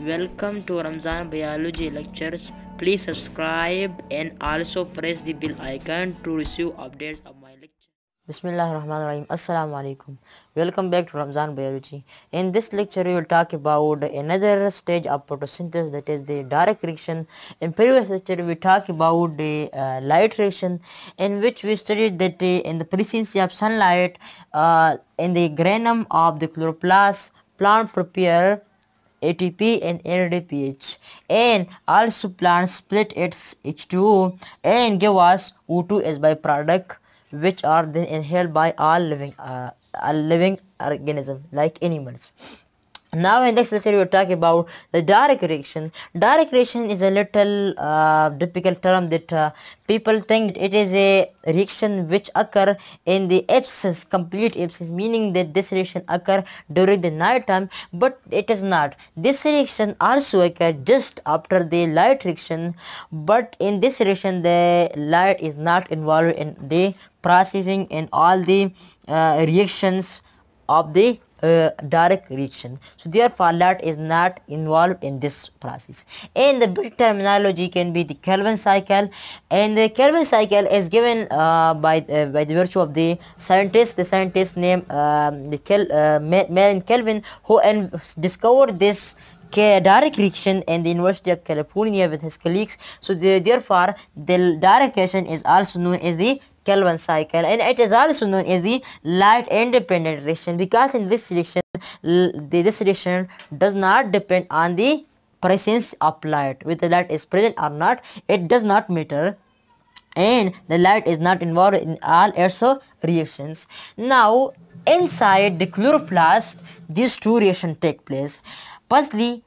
Welcome to Ramzan Biology Lectures. Please subscribe and also press the bell icon to receive updates of my lecture. Bismillah ar-Rahman ar-Rahim. Assalamu alaikum. Welcome back to Ramzan Biology. In this lecture we will talk about another stage of photosynthesis that is the dark reaction. In previous lecture we talked about the uh, light reaction in which we studied that uh, in the presence of sunlight uh, in the granum of the chloroplast plant prepare ATP and NADPH and also plant split its H2O and give us O2 as byproduct which are then inhaled by all living uh, all living organism like animals now in this lecture we will talk about the dark reaction. Dark reaction is a little uh, difficult term that uh, people think it is a reaction which occur in the abscess complete abscess meaning that this reaction occur during the night time but it is not. This reaction also occur just after the light reaction but in this reaction the light is not involved in the processing and all the uh, reactions of the uh, dark reaction. So therefore light is not involved in this process. And the bit terminology can be the Calvin cycle. And the Calvin cycle is given uh, by uh, by the virtue of the scientist. The scientist name um, the Kel, uh, Melvin Calvin who discovered this dark reaction in the University of California with his colleagues. So the, therefore, the dark reaction is also known as the Calvin cycle. And it is also known as the light independent reaction because in this reaction, the, this reaction does not depend on the presence of light. Whether light is present or not it does not matter. And the light is not involved in all its reactions. Now inside the chloroplast these two reactions take place. Firstly,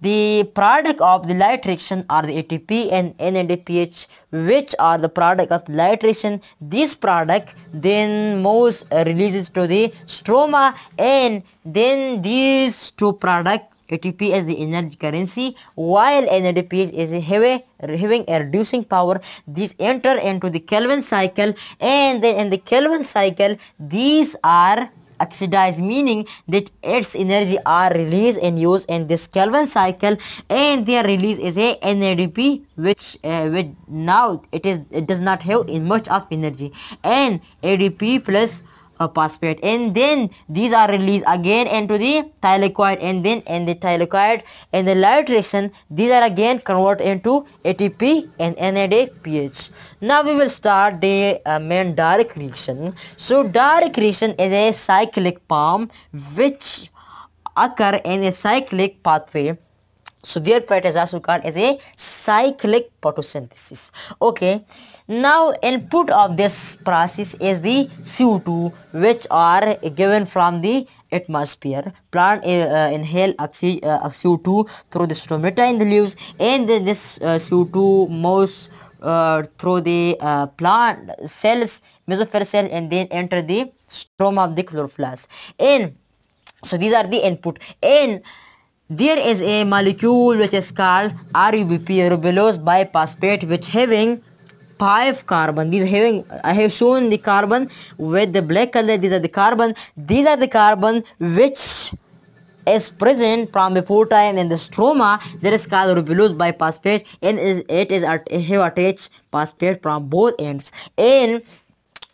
the product of the light reaction are the ATP and NADPH which are the product of light reaction. This product then moves uh, releases to the stroma and then these two product ATP as the energy currency while NADPH is heavy, having a reducing power these enter into the Calvin cycle and then in the Calvin cycle these are oxidized meaning that its energy are released and used in this Calvin cycle and their release is a NADP which uh, which now it is it does not have much of energy. And ADP plus a phosphate and then these are released again into the thylakoid and then in the thylakoid in the light reaction these are again converted into ATP and NADPH. Now we will start the uh, main dark reaction. So dark reaction is a cyclic form which occur in a cyclic pathway so therefore it is a cyclic photosynthesis. Okay. Now input of this process is the CO2 which are given from the atmosphere. Plant uh, inhale oxy, uh, CO2 through the stomata in the leaves and then this uh, CO2 moves uh, through the uh, plant cells, mesophyll cell and then enter the stroma of the chloroplast. And so these are the input and there is a molecule which is called RUBP ribulose biphosphate which having 5 carbon. These having I have shown the carbon with the black color. These are the carbon. These are the carbon which is present from before time in the stroma. That is called ribulose biphosphate and it is at have attached phosphate from both ends. And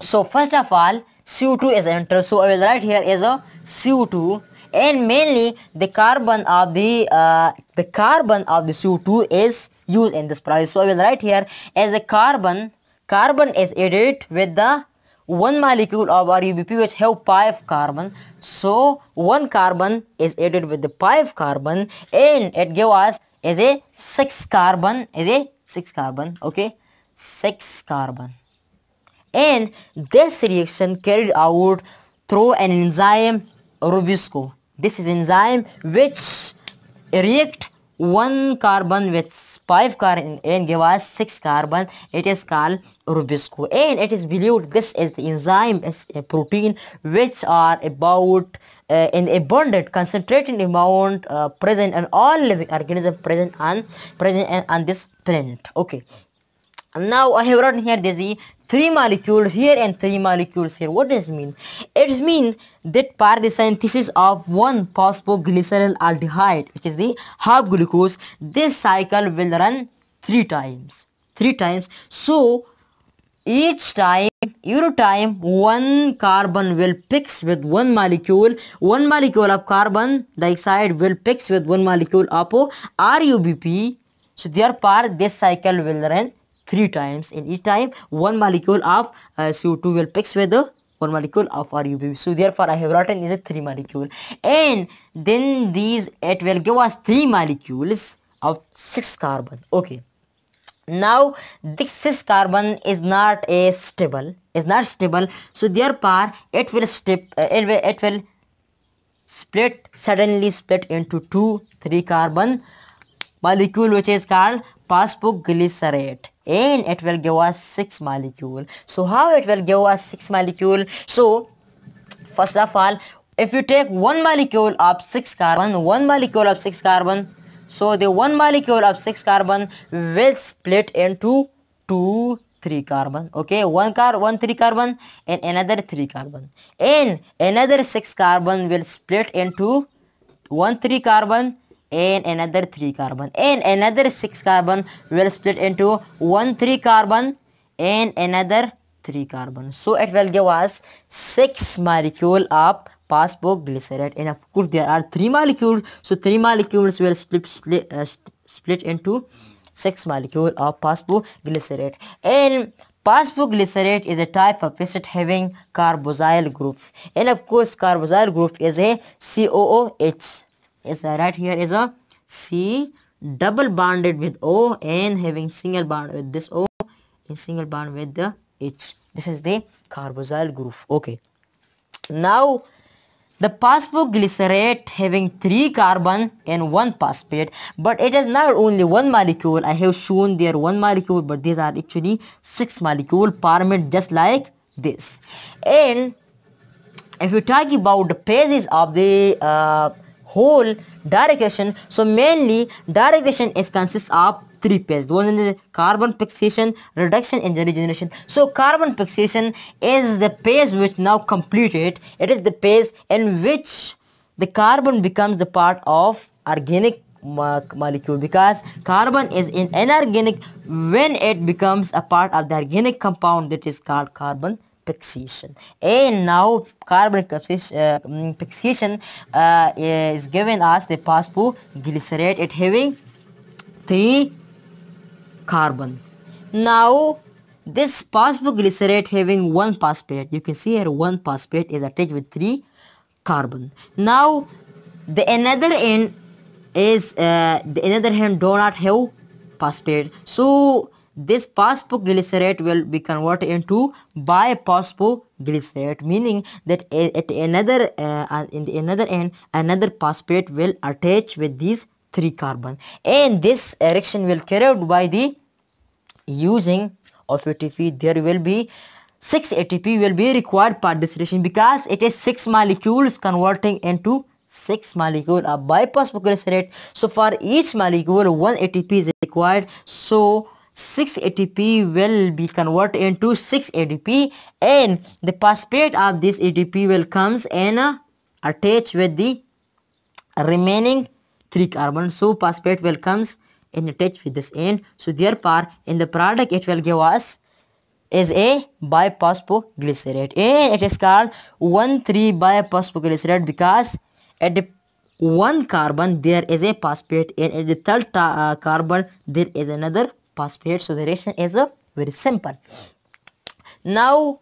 so first of all CO2 is entered. So I will write here as a CO2 and mainly the carbon of the uh, the carbon of the CO2 is used in this process. So I will write here as a carbon carbon is added with the one molecule of RUBP which have 5 carbon. So one carbon is added with the 5 carbon and it give us as a 6 carbon is a 6 carbon okay 6 carbon and this reaction carried out through an enzyme Rubisco this is enzyme which react one carbon with five carbon and give us six carbon. It is called rubisco. And it is believed this is the enzyme is a protein which are about uh, in abundant concentrated amount uh, present in all living organism present on present on this planet. Okay now I have written here the three molecules here and three molecules here. What does it mean? It means that by the synthesis of one phosphoglycerol aldehyde, which is the half glucose, this cycle will run three times. Three times. So each time every time one carbon will fix with one molecule one molecule of carbon dioxide will fix with one molecule of RUBP so therefore this cycle will run three times in each time one molecule of uh, CO2 will fix with the one molecule of RUBP. So therefore I have written is a three molecule and then these it will give us three molecules of six carbon. Okay. Now this six carbon is not a stable is not stable so therefore it will step uh, it will it will split suddenly split into two three carbon molecule which is called phosphoglycerate and it will give us six molecule. So how it will give us six molecule? So first of all if you take one molecule of six carbon one molecule of six carbon so the one molecule of six carbon will split into two three carbon. Okay one car one three carbon and another three carbon. And another six carbon will split into one three carbon and another 3 carbon and another 6 carbon will split into 1 3 carbon and another 3 carbon so it will give us 6 molecule of phosphoglycerate and of course there are 3 molecules so 3 molecules will split, split, uh, split into 6 molecule of phosphoglycerate and phosphoglycerate is a type of acid having carboxyl group and of course carboxyl group is a COOH is right here is a C double bonded with O and having single bond with this O and single bond with the H. This is the carboxyl group. Okay. Now the phosphoglycerate having 3 carbon and 1 phosphate but it is not only one molecule I have shown there one molecule but these are actually 6 molecule formed just like this and if you talk about the phases of the uh, whole direction. so mainly direction is consists of three phases. One is carbon fixation reduction and regeneration. So carbon fixation is the phase which now completed. It is the phase in which the carbon becomes the part of organic molecule because carbon is in inorganic when it becomes a part of the organic compound that is called carbon fixation. And now carbon uh, fixation uh, is given us the phosphoglycerate it having three carbon. Now this phosphoglycerate having one phosphate you can see here one phosphate is attached with three carbon. Now the another end is uh, the another hand do not have phosphate. So this phosphoglycerate will be converted into biphosphoglycerate meaning that at another uh, in the another end another phosphate will attach with these three carbon. And this reaction will carry out by the using of ATP there will be 6 ATP will be required for this reaction because it is 6 molecules converting into 6 molecule of biphosphoglycerate so for each molecule 1 ATP is required. So 6 ATP will be converted into 6 ADP and the phosphate of this ATP will comes and uh, attach with the remaining 3 carbon. So phosphate will comes and attach with this end. So therefore in the product it will give us is a biphosphoglycerate and it is called 1,3 biphosphoglycerate because at the one carbon there is a phosphate and at the third uh, carbon there is another so the reaction is a very simple. Now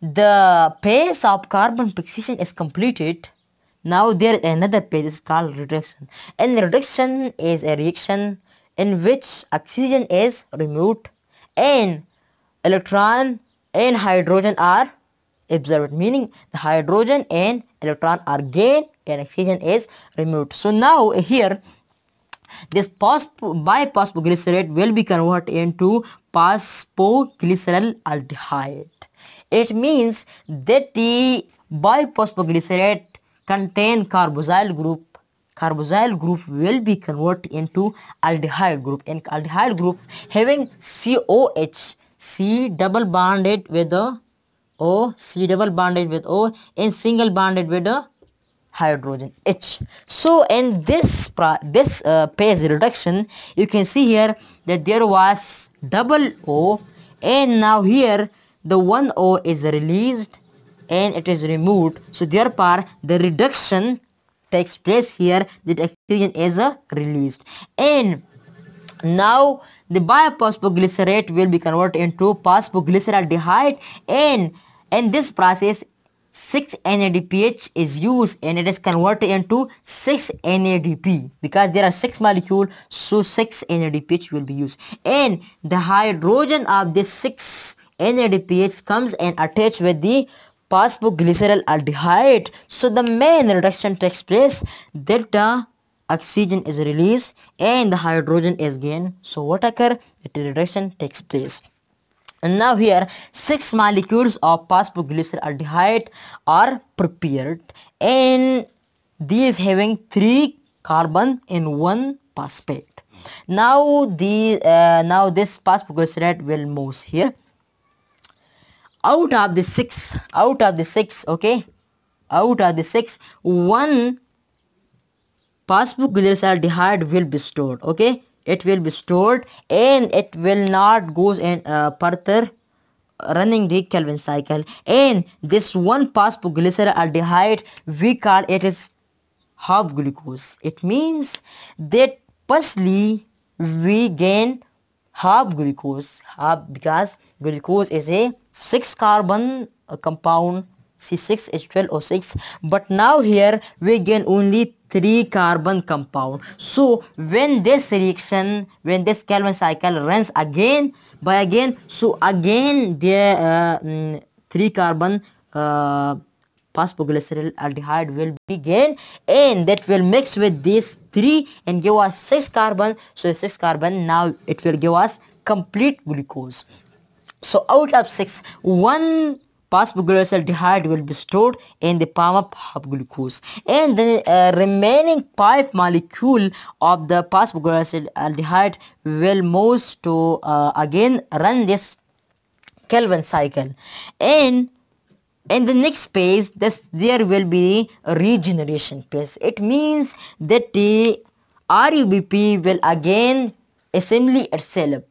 the phase of carbon fixation is completed. Now there is another phase is called reduction. And reduction is a reaction in which oxygen is removed and electron and hydrogen are observed meaning the hydrogen and electron are gained and oxygen is removed. So now here this biphosphoglycerate will be converted into phosphoglycerol aldehyde. It means that the biphosphoglycerate contain carboxyl group carboxyl group will be converted into aldehyde group and aldehyde group having COH C double bonded with O C double bonded with O and single bonded with the hydrogen H. So in this this uh, phase reduction you can see here that there was double O and now here the one O is released and it is removed so therefore the reduction takes place here the oxygen is uh, released and now the biophosphoglycerate will be converted into phosphoglyceraldehyde and in this process 6 NADPH is used and it is converted into 6 NADP because there are 6 molecules so 6 NADPH will be used. And the hydrogen of this 6 NADPH comes and attached with the phosphoglycerol aldehyde. So the main reduction takes place that the oxygen is released and the hydrogen is gained. So what occur? The reduction takes place and now here six molecules of phosphoglyceraldehyde are prepared. And these having three carbon in one phosphate. Now the uh, now this phosphoglycerate will move here. Out of the six out of the six okay? Out of the six one phosphoglyceraldehyde will be stored okay it will be stored and it will not goes in uh, further running the Calvin cycle. And this one phosphoglyceraldehyde we call it is half glucose. It means that firstly we gain half glucose. Half because glucose is a 6 carbon uh, compound C6H12O6 but now here we gain only 3 carbon compound. So when this reaction when this Calvin cycle runs again by again so again the uh, mm, 3 carbon uh, phosphoglycerol aldehyde will be gained and that will mix with these 3 and give us 6 carbon so 6 carbon now it will give us complete glucose. So out of 6 one phosphoglyceraldehyde will be stored in the form of glucose. And the uh, remaining five molecule of the phosphoglyceraldehyde will move to uh, again run this Calvin cycle. And in the next phase this there will be regeneration phase. It means that the RUBP will again assembly itself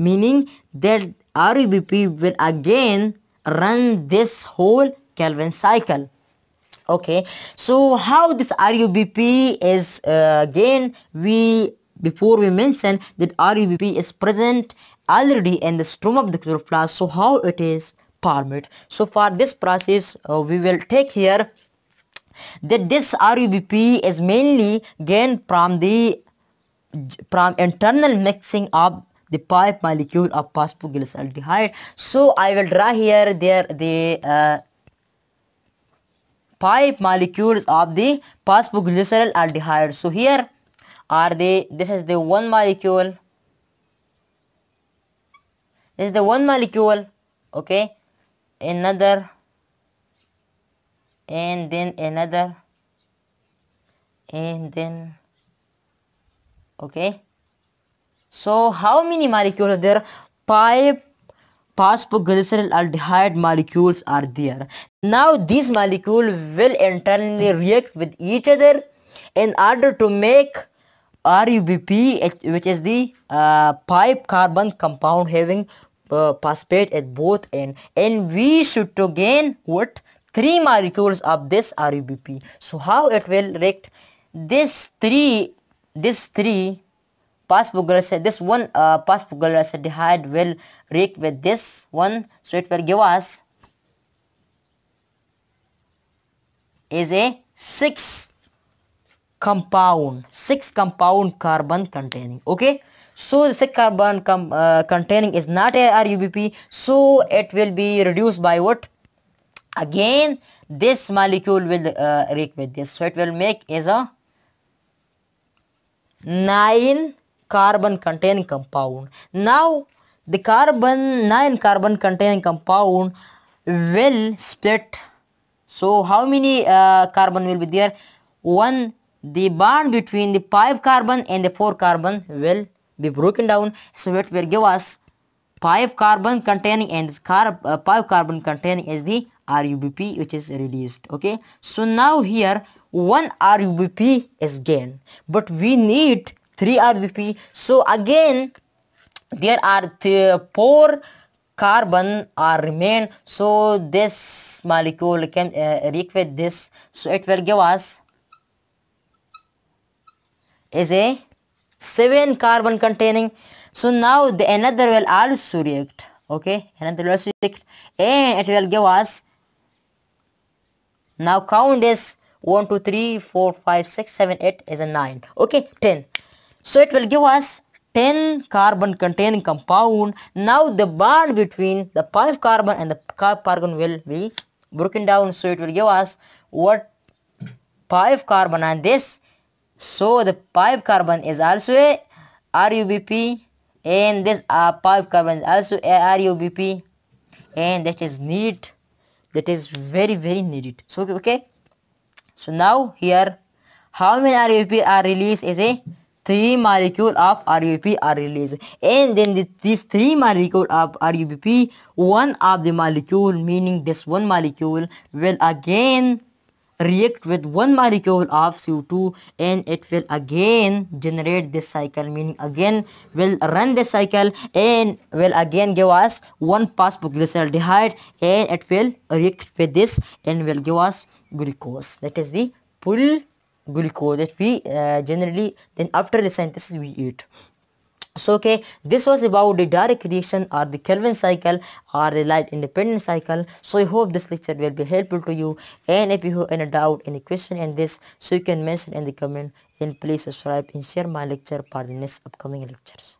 meaning that RUBP will again run this whole Calvin cycle. Okay so how this RUBP is uh, again we before we mentioned that RUBP is present already in the stomach of the chloroplast so how it is formed? So for this process uh, we will take here that this RUBP is mainly gained from the from internal mixing of the pipe molecule of phosphoglyceraldehyde. So I will draw here there the uh, pipe molecules of the phosphoglyceraldehyde. So here are the this is the one molecule. This is the one molecule, okay. Another and then another and then okay so how many molecules are there? Five phosphoglyceraldehyde molecules are there. Now these molecules will internally react with each other in order to make RUBP which is the uh, 5 carbon compound having uh, phosphate at both end and we should to gain what 3 molecules of this RUBP. So how it will react? This 3 this 3 phosphoglycerate this one uh, phosphoglyceraldehyde will react with this one. So it will give us is a 6 compound 6 compound carbon containing. Okay? So the 6 carbon com, uh, containing is not a RUBP so it will be reduced by what? Again this molecule will uh, react with this. So it will make is a 9 carbon containing compound. Now the carbon 9 carbon containing compound will split. So how many uh, carbon will be there? 1 the bond between the 5 carbon and the 4 carbon will be broken down so it will give us 5 carbon containing and car, uh, 5 carbon containing is the RUBP which is released okay so now here one RUBP is gained but we need 3 RUBP so again there are th 4 carbon are remain. So this molecule can uh, react with this. So it will give us is a 7 carbon containing. So now the another will also react okay? Another will also react. And it will give us now count this. 1 2 3 4 5 6 7 8 is a 9 okay? 10 so it will give us 10 carbon containing compound. Now the bond between the 5 carbon and the carbon will be broken down. So it will give us what 5 carbon and this. So the 5 carbon is also a RUBP and this uh, 5 carbon is also a RUBP and that is needed. That is very very needed. So okay. so now here how many RUBP are released is a 3 molecule of RUBP are released. And then the, these 3 molecule of RUBP one of the molecule meaning this one molecule will again react with one molecule of CO2 and it will again generate this cycle meaning again will run this cycle and will again give us one phosphoglyceraldehyde and it will react with this and will give us glucose. That is the full glucose that we uh, generally then after the synthesis we eat. So okay this was about the dark reaction or the Calvin cycle or the light independent cycle. So i hope this lecture will be helpful to you. And if you have any doubt any question in this so you can mention in the comment. And please subscribe and share my lecture for the next upcoming lectures